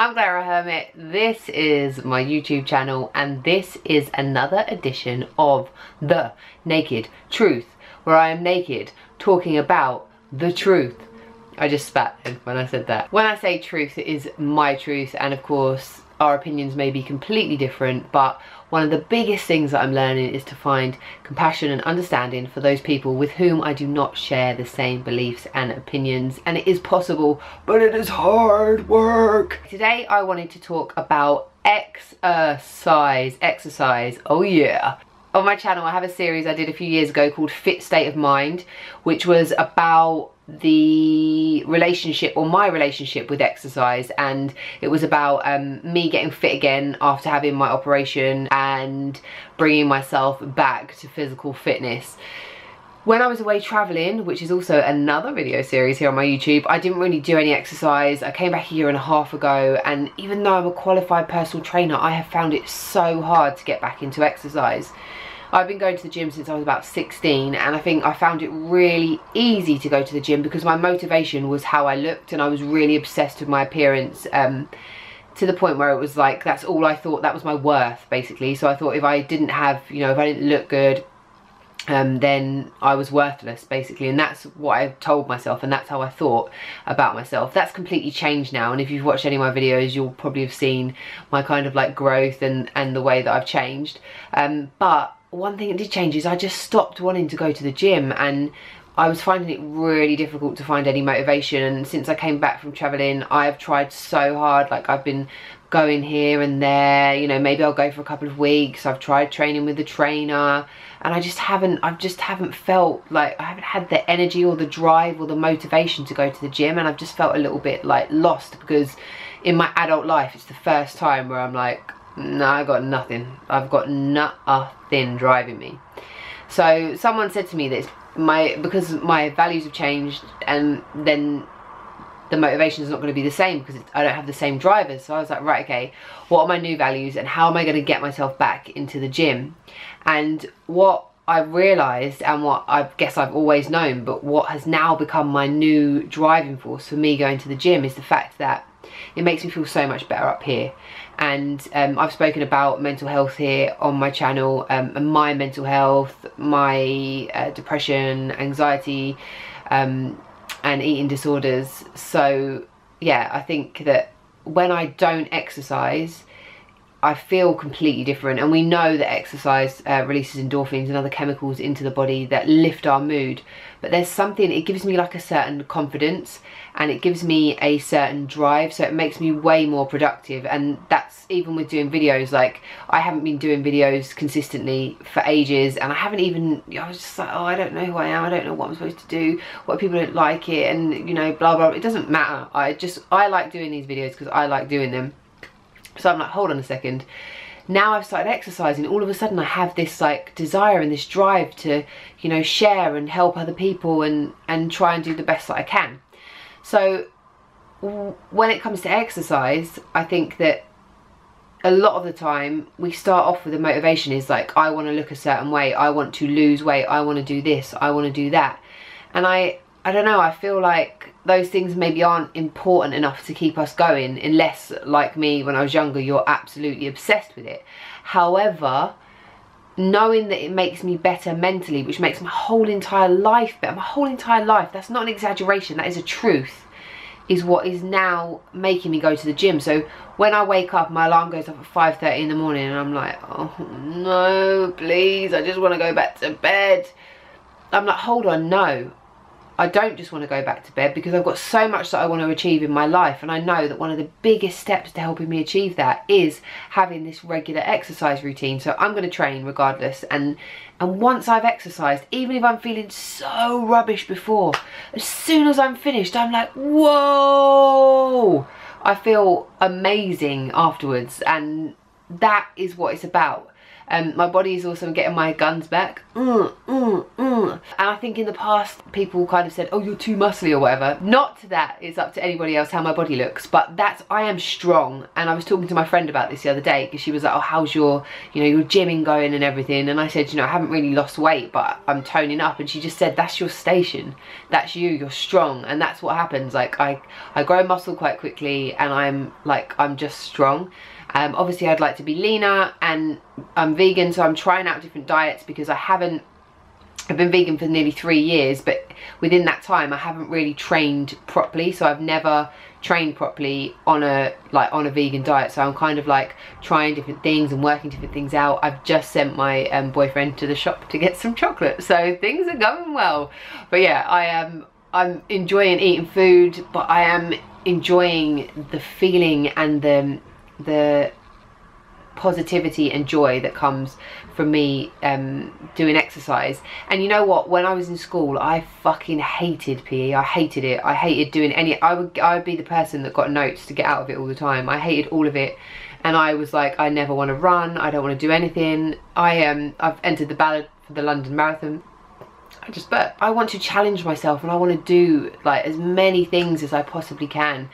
I'm Claira Hermet, this is my YouTube channel and this is another edition of The Naked Truth where I am naked talking about the truth. I just spat when I said that. When I say truth, it is my truth and of course our opinions may be completely different but one of the biggest things that I'm learning is to find compassion and understanding for those people with whom I do not share the same beliefs and opinions. And it is possible but it is hard work. Today I wanted to talk about exercise, exercise, oh yeah. On my channel I have a series I did a few years ago called Fit State of Mind which was about the relationship or my relationship with exercise and it was about um, me getting fit again after having my operation and bringing myself back to physical fitness. When I was away travelling, which is also another video series here on my YouTube, I didn't really do any exercise. I came back a year and a half ago and even though I'm a qualified personal trainer, I have found it so hard to get back into exercise. I've been going to the gym since I was about 16 and I think I found it really easy to go to the gym because my motivation was how I looked and I was really obsessed with my appearance um, to the point where it was like that's all I thought that was my worth basically so I thought if I didn't have you know if I didn't look good um, then I was worthless basically and that's what I told myself and that's how I thought about myself. That's completely changed now and if you've watched any of my videos you'll probably have seen my kind of like growth and, and the way that I've changed. Um, but one thing that did change is I just stopped wanting to go to the gym and I was finding it really difficult to find any motivation. And since I came back from travelling I've tried so hard like I've been going here and there you know maybe I'll go for a couple of weeks. I've tried training with the trainer and I just haven't I just haven't felt like I haven't had the energy or the drive or the motivation to go to the gym. And I've just felt a little bit like lost because in my adult life it's the first time where I'm like no, I got nothing. I've got nothing driving me. So someone said to me that my because my values have changed and then the motivation is not going to be the same because I don't have the same drivers. So I was like, right, okay, what are my new values and how am I going to get myself back into the gym? And what I realised and what I guess I've always known, but what has now become my new driving force for me going to the gym is the fact that it makes me feel so much better up here. And um, I've spoken about mental health here on my channel um, and my mental health, my uh, depression, anxiety um, and eating disorders. So yeah I think that when I don't exercise I feel completely different and we know that exercise uh, releases endorphins and other chemicals into the body that lift our mood. But there's something it gives me like a certain confidence and it gives me a certain drive so it makes me way more productive. And that's even with doing videos like I haven't been doing videos consistently for ages and I haven't even I was just like oh I don't know who I am I don't know what I'm supposed to do what people don't like it and you know blah blah it doesn't matter. I just I like doing these videos because I like doing them so I'm like, hold on a second. Now I've started exercising, all of a sudden I have this like desire and this drive to, you know, share and help other people and, and try and do the best that I can. So when it comes to exercise, I think that a lot of the time we start off with the motivation is like, I want to look a certain way, I want to lose weight, I want to do this, I want to do that. And I, I don't know, I feel like those things maybe aren't important enough to keep us going unless, like me, when I was younger, you're absolutely obsessed with it. However, knowing that it makes me better mentally, which makes my whole entire life better, my whole entire life, that's not an exaggeration, that is a truth, is what is now making me go to the gym. So when I wake up, my alarm goes off at 5.30 in the morning and I'm like, oh no, please, I just want to go back to bed. I'm like, hold on, no, I don't just want to go back to bed because I've got so much that I want to achieve in my life and I know that one of the biggest steps to helping me achieve that is having this regular exercise routine. So I'm going to train regardless and and once I've exercised even if I'm feeling so rubbish before as soon as I'm finished I'm like whoa! I feel amazing afterwards and that is what it's about Um, my body is also getting my guns back. Mm, mm, mm. And I think in the past, people kind of said, oh, you're too muscly or whatever. Not to that it's up to anybody else how my body looks, but that's, I am strong. And I was talking to my friend about this the other day because she was like, oh, how's your, you know, your gymming going and everything? And I said, you know, I haven't really lost weight, but I'm toning up. And she just said, that's your station. That's you, you're strong. And that's what happens. Like I, I grow muscle quite quickly and I'm like, I'm just strong. Um, obviously I'd like to be leaner and I'm vegan so I'm trying out different diets because I haven't I've been vegan for nearly three years but within that time I haven't really trained properly. So I've never trained properly on a like on a vegan diet. So I'm kind of like trying different things and working different things out. I've just sent my um, boyfriend to the shop to get some chocolate. So things are going well. But yeah I am I'm enjoying eating food but I am enjoying the feeling and the the positivity and joy that comes from me um, doing exercise. And you know what? When I was in school, I fucking hated PE. I hated it. I hated doing any. I would I would be the person that got notes to get out of it all the time. I hated all of it. And I was like, I never want to run. I don't want to do anything. I um, I've entered the ballot for the London Marathon. I just, but I want to challenge myself and I want to do like as many things as I possibly can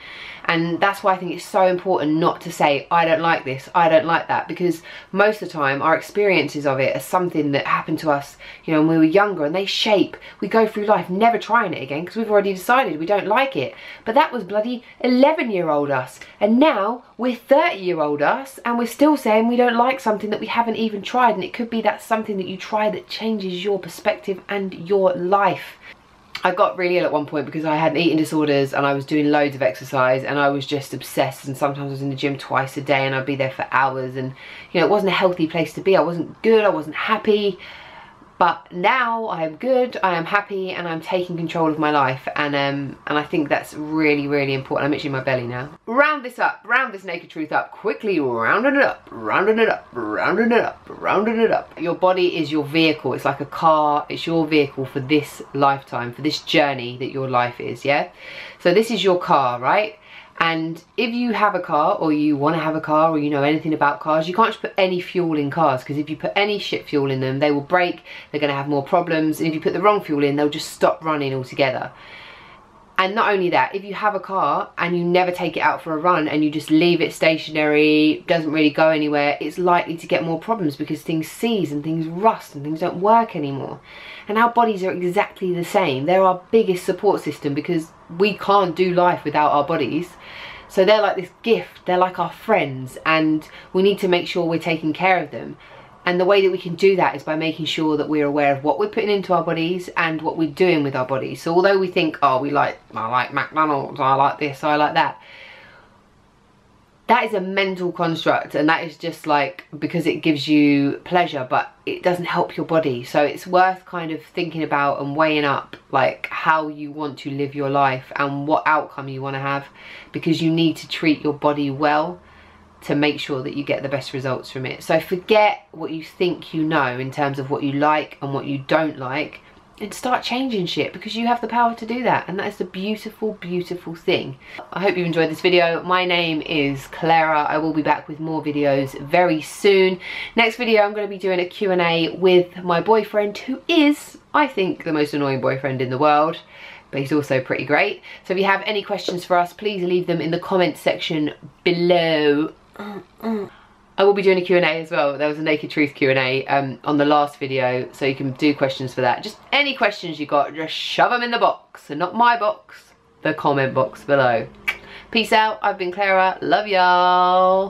and that's why I think it's so important not to say I don't like this I don't like that because most of the time our experiences of it are something that happened to us you know when we were younger and they shape we go through life never trying it again because we've already decided we don't like it. But that was bloody 11 year old us and now we're 30 year old us and we're still saying we don't like something that we haven't even tried and it could be that something that you try that changes your perspective and your life I got really ill at one point because I had eating disorders and I was doing loads of exercise and I was just obsessed and sometimes I was in the gym twice a day and I'd be there for hours and you know it wasn't a healthy place to be. I wasn't good I wasn't happy but now I am good, I am happy, and I'm taking control of my life, and um, and I think that's really, really important. I'm itching my belly now. Round this up, round this naked truth up, quickly rounding it up, rounding it up, rounding it up, rounding it up. Your body is your vehicle. It's like a car. It's your vehicle for this lifetime, for this journey that your life is. Yeah. So this is your car, right? And if you have a car or you want to have a car or you know anything about cars, you can't just put any fuel in cars because if you put any shit fuel in them, they will break, they're going to have more problems. And if you put the wrong fuel in, they'll just stop running altogether. And not only that, if you have a car and you never take it out for a run and you just leave it stationary, doesn't really go anywhere, it's likely to get more problems because things seize and things rust and things don't work anymore. And our bodies are exactly the same. They're our biggest support system because we can't do life without our bodies. So they're like this gift, they're like our friends and we need to make sure we're taking care of them. And the way that we can do that is by making sure that we're aware of what we're putting into our bodies and what we're doing with our bodies. So although we think, oh, we like, I like McDonald's, I like this, I like that. That is a mental construct and that is just like, because it gives you pleasure, but it doesn't help your body. So it's worth kind of thinking about and weighing up like how you want to live your life and what outcome you want to have because you need to treat your body well to make sure that you get the best results from it. So forget what you think you know in terms of what you like and what you don't like and start changing shit because you have the power to do that and that is the beautiful beautiful thing. I hope you enjoyed this video. My name is claira. I will be back with more videos very soon. Next video i'm going to be doing a q&a with my boyfriend who is i think the most annoying boyfriend in the world but he's also pretty great. So if you have any questions for us please leave them in the comment section below I will be doing a Q&A as well. There was a Naked Truth Q&A um, on the last video, so you can do questions for that. Just any questions you got, just shove them in the box. And not my box, the comment box below. Peace out. I've been Claira. Love y'all.